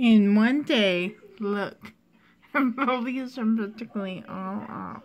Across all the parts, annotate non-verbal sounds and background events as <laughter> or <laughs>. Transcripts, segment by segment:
In one day, look, <laughs> these are practically all off.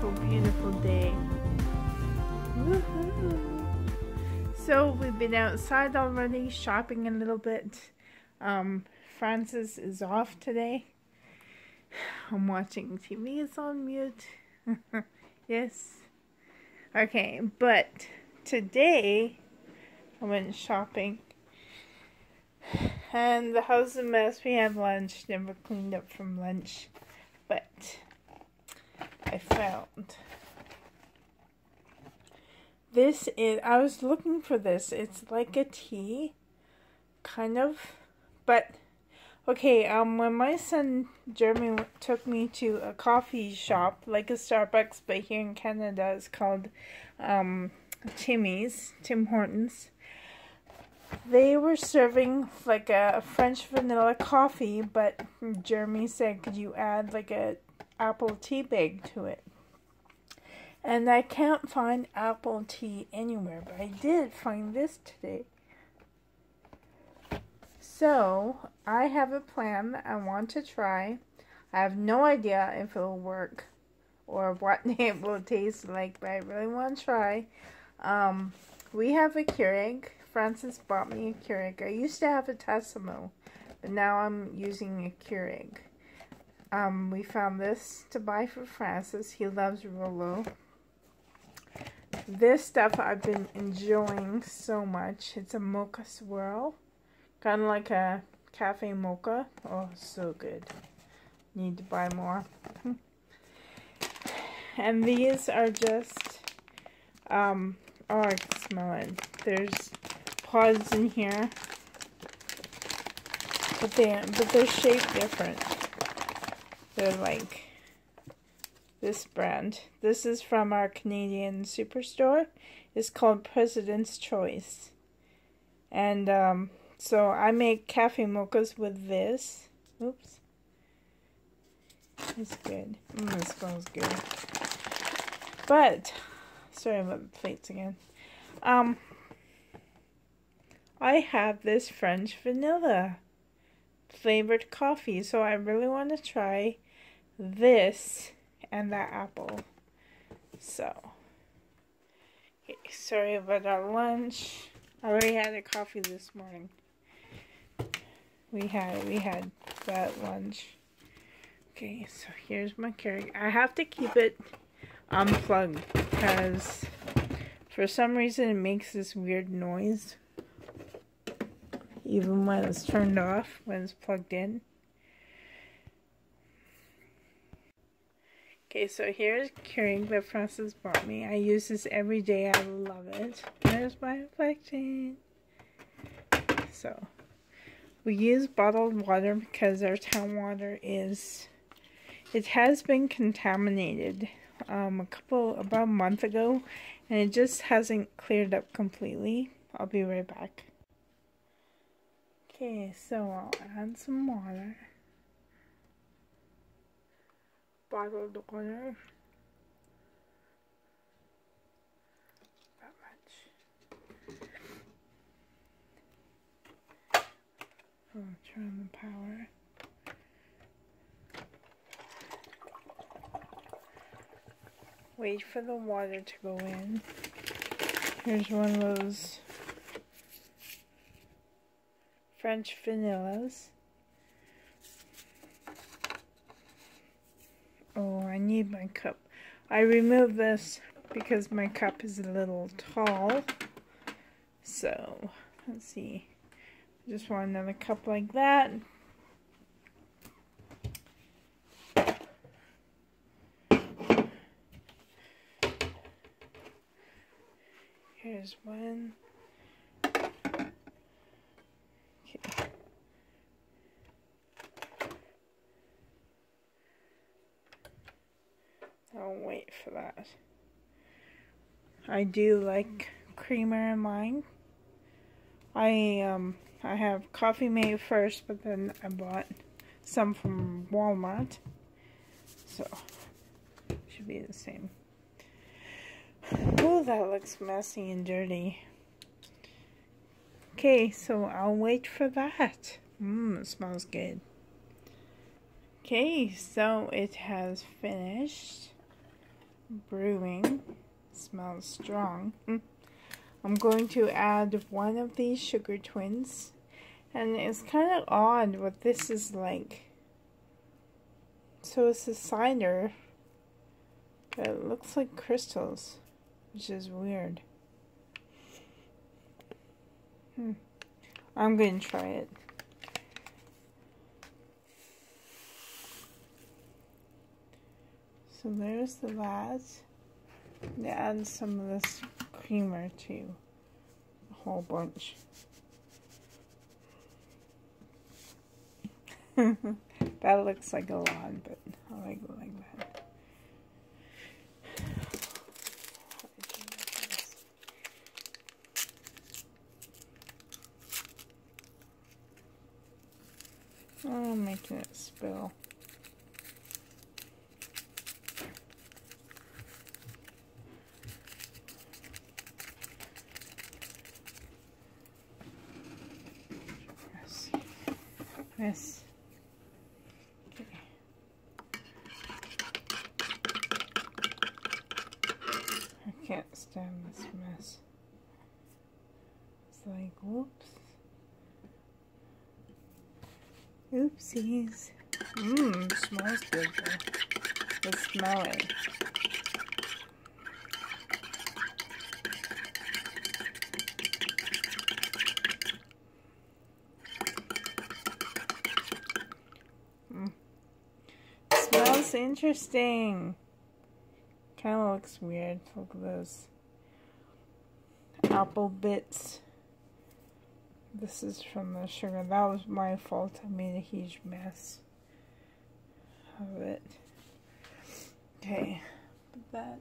Beautiful, beautiful day. So we've been outside already, shopping a little bit. Um, Francis is off today. <sighs> I'm watching TV. It's on mute. <laughs> yes. Okay, but today I went shopping. <sighs> And the house is a mess. We had lunch. Never cleaned up from lunch but I found this is I was looking for this. It's like a tea kind of but okay, um when my son Jeremy took me to a coffee shop like a Starbucks but here in Canada it's called um Timmy's, Tim Hortons. They were serving like a French vanilla coffee, but Jeremy said, "Could you add like a apple tea bag to it?" And I can't find apple tea anywhere, but I did find this today. So I have a plan I want to try. I have no idea if it'll work or <laughs> what it will taste like, but I really want to try. Um, we have a Keurig. Francis bought me a Keurig. I used to have a Tassimo, but now I'm using a Keurig. Um, we found this to buy for Francis. He loves Rolo. This stuff I've been enjoying so much. It's a mocha swirl. Kind of like a cafe mocha. Oh, so good. Need to buy more. <laughs> and these are just, um, oh, I can smell it. There's pods in here, but they but they're shaped different. They're like this brand. This is from our Canadian superstore. It's called President's Choice, and um, so I make cafe mochas with this. Oops, it's good. Mm, it smells good. But sorry about the plates again. Um. I have this French vanilla flavored coffee, so I really want to try this and that apple. So, okay, sorry about our lunch. I already had a coffee this morning. We had we had that lunch. Okay, so here's my Keurig. I have to keep it unplugged because for some reason it makes this weird noise even when it's turned off, when it's plugged in. Okay, so here's Keurig that Francis bought me. I use this every day. I love it. There's my reflection. So, we use bottled water because our town water is, it has been contaminated um, a couple, about a month ago, and it just hasn't cleared up completely. I'll be right back. Okay, so I'll add some water. Bottled water. That much. I'll turn the power. Wait for the water to go in. Here's one of those French vanillas. Oh, I need my cup. I removed this because my cup is a little tall. So, let's see. Just want another cup like that. Here's one. Okay. I'll for that. I do like creamer in mine. I um I have coffee made first, but then I bought some from Walmart. So should be the same. Oh, that looks messy and dirty. Okay, so I'll wait for that. Mmm, it smells good. Okay, so it has finished brewing. smells strong. Mm. I'm going to add one of these sugar twins. And it's kind of odd what this is like. So it's a cider. But it looks like crystals. Which is weird. Hmm. I'm going to try it. So there's the vase. Add some of this creamer too. A whole bunch. <laughs> that looks like a lot, but I like it like that. I'm making it spill. Yes. Okay. I can't stand this mess. It's like, whoops. Oopsies. Mmm, smells good though. Let's smell it. Smells interesting. Kind of looks weird. Look at those apple bits. This is from the sugar. That was my fault. I made a huge mess of it. Okay, put that.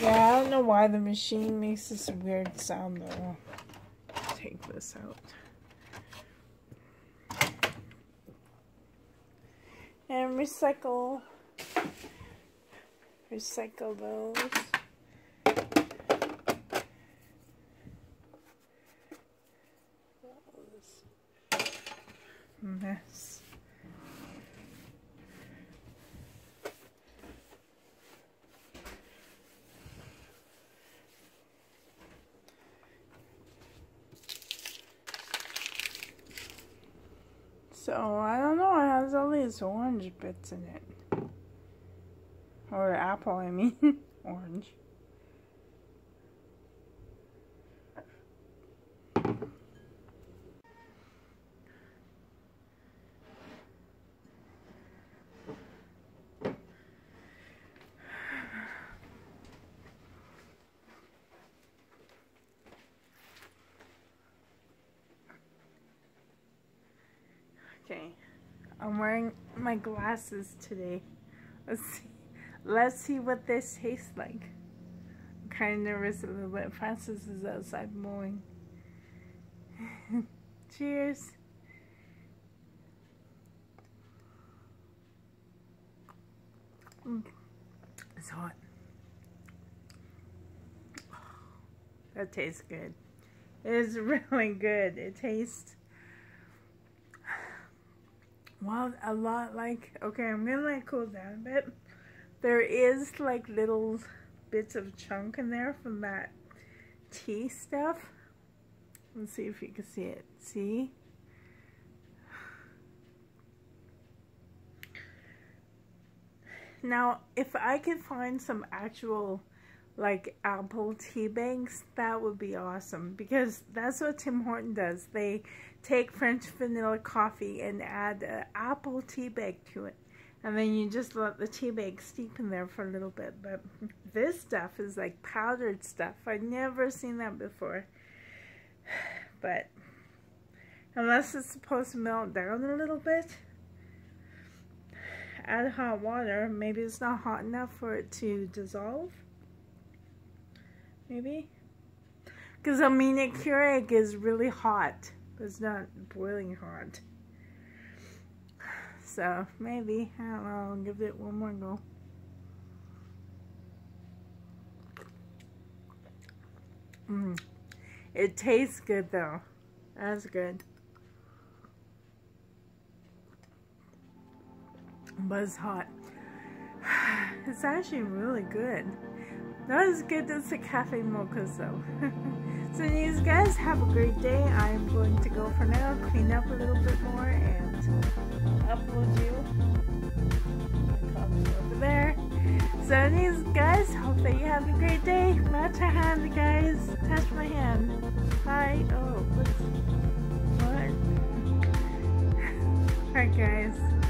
Yeah, I don't know why the machine makes this weird sound though. Take this out. And recycle recycle those. mess. So, I don't know, has all these orange bits in it. Or apple, I mean. <laughs> orange. <sighs> Okay, I'm wearing my glasses today. Let's see, let's see what this tastes like. I'm kind of nervous a little bit. Francis is outside mowing. <laughs> Cheers. Mm. It's hot. That tastes good. It is <laughs> really good. It tastes well, a lot like, okay, I'm gonna let it cool down a bit. There is like little bits of chunk in there from that tea stuff. Let's see if you can see it. See? Now, if I could find some actual like um, apple tea bags, that would be awesome because that's what Tim Horton does. They take French vanilla coffee and add an apple tea bag to it. And then you just let the tea bag steep in there for a little bit. But this stuff is like powdered stuff. I've never seen that before. <sighs> But unless it's supposed to melt down a little bit, <sighs> add hot water. Maybe it's not hot enough for it to dissolve. Maybe. Because I mean, a Keurig is really hot. But it's not boiling hot. <sighs> So maybe, I don't know, I'll give it one more go. Mm. It tastes good though. That's good. But it's hot. <sighs> It's actually really good. Not as good as the cafe mochas though. <laughs> so you guys have a great day. I'm going to go for now, clean up a little bit more and upload you. Over there. So anyways guys, hope that you have a great day. Match a hand guys. Touch my hand. Bye. Oh, what's what? <laughs> Alright guys.